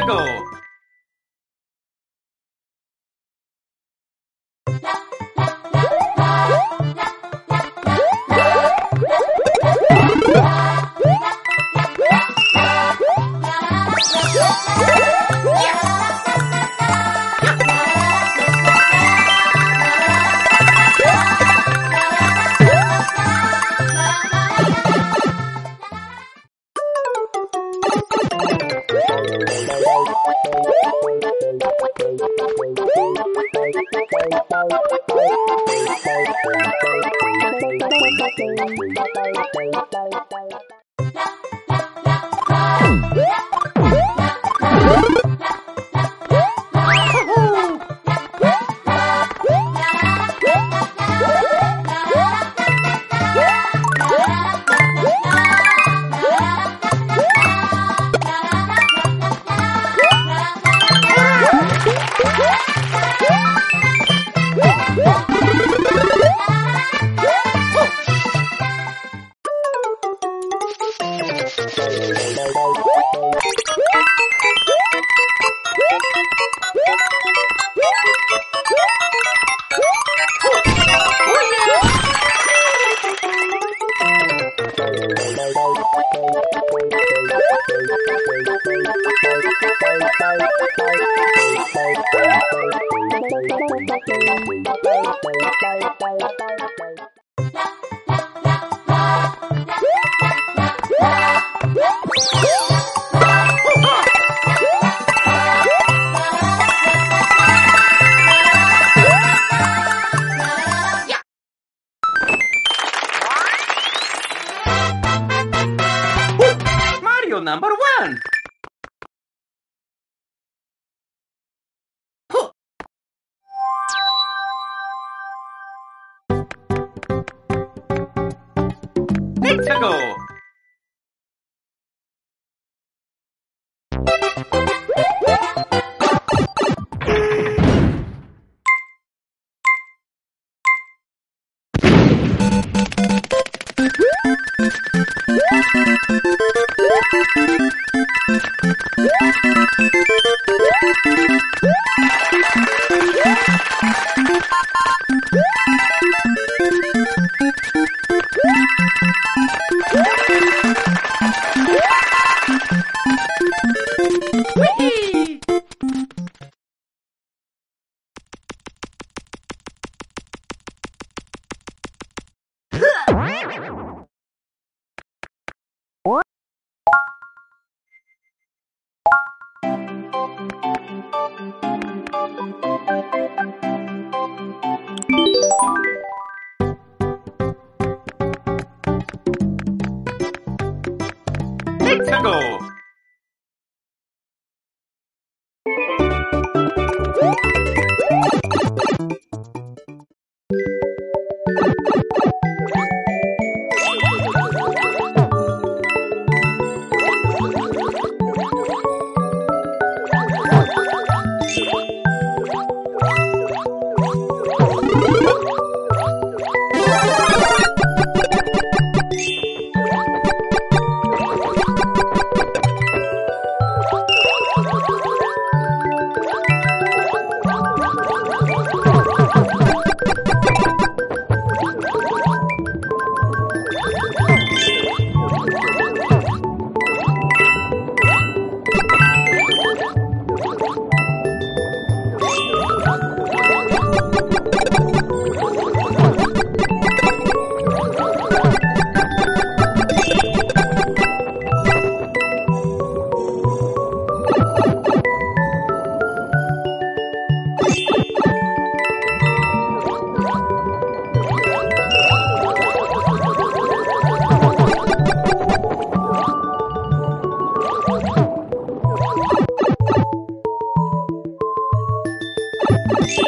Let's Bye. Bye. Bye. Let's go! Bye.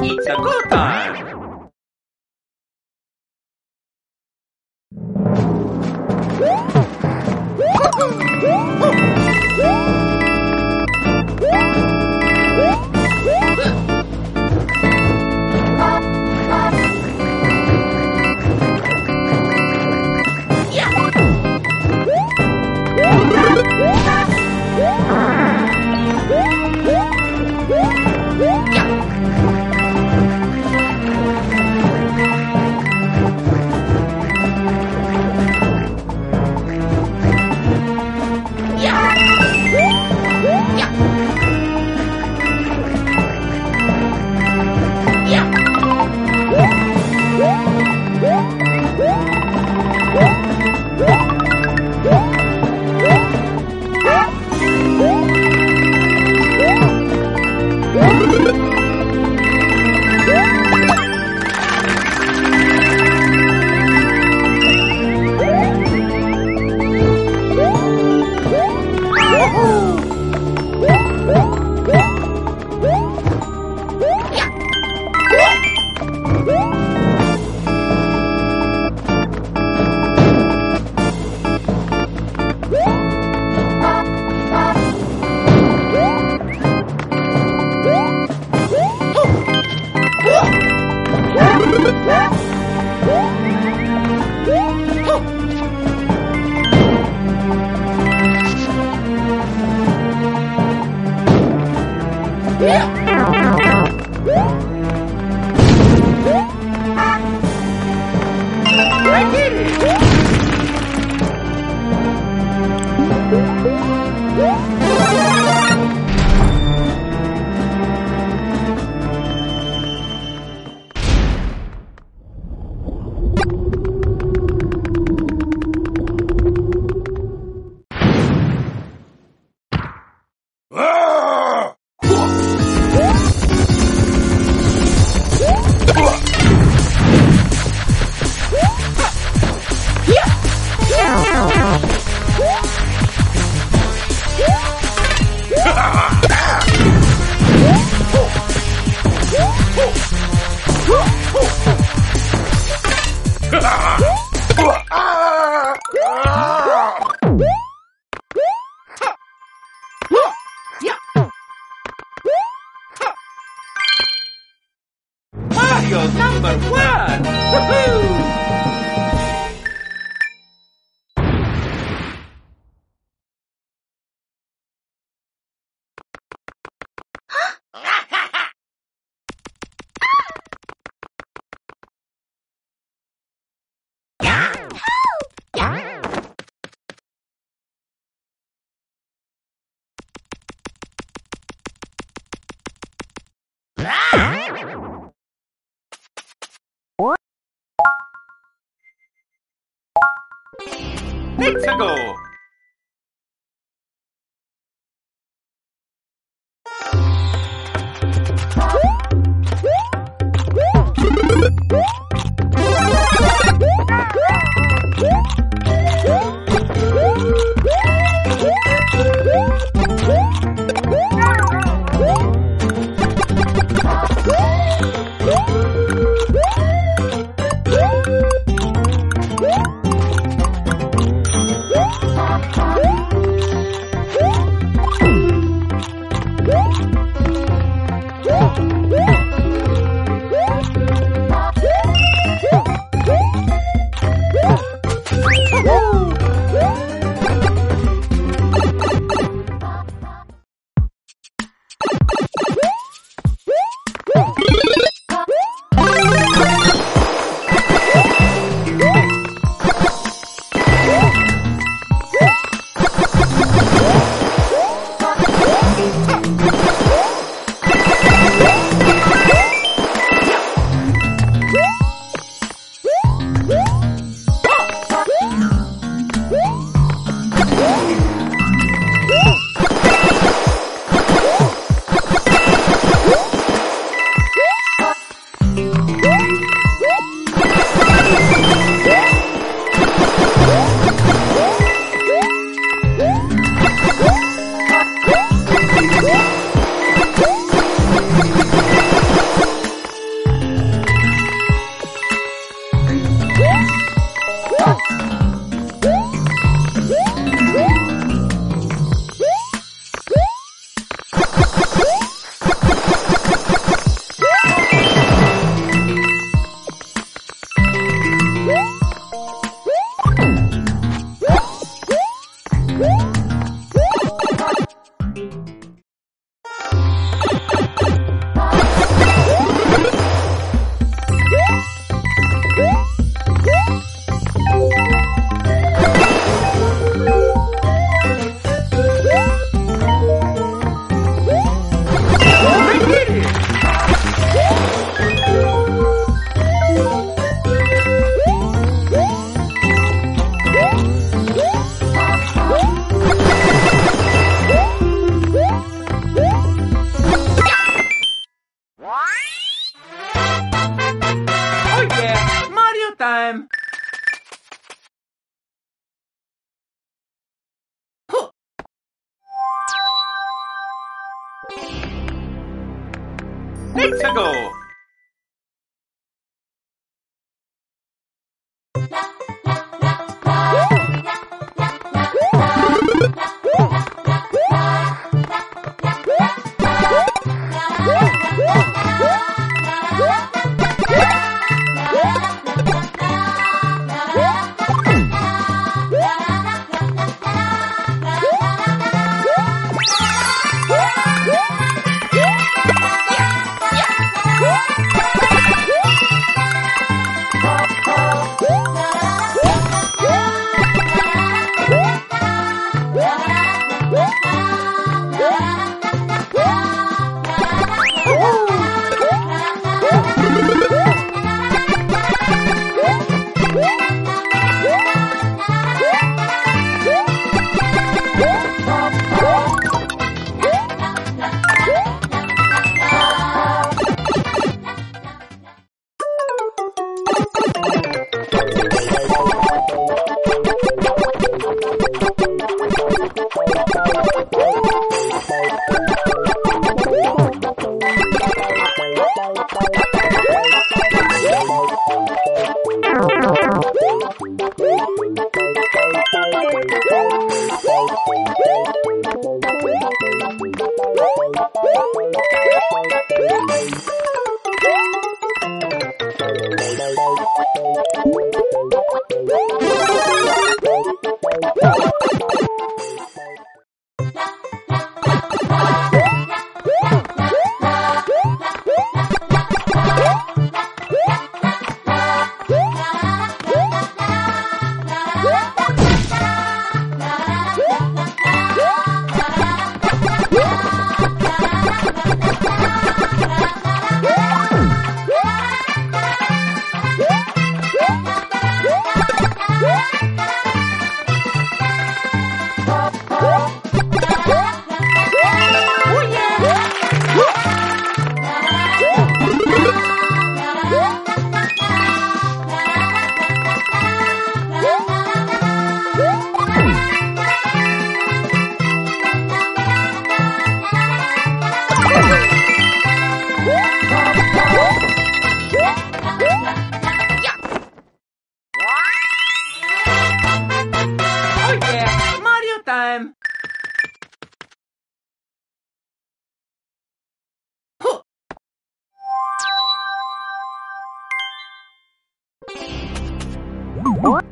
It's a go time. Mario number one! Woohoo! Let's go! Let's go! 什么？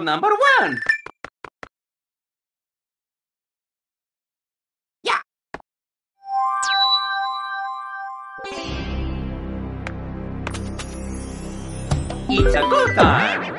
number one. Yeah. It's a good time.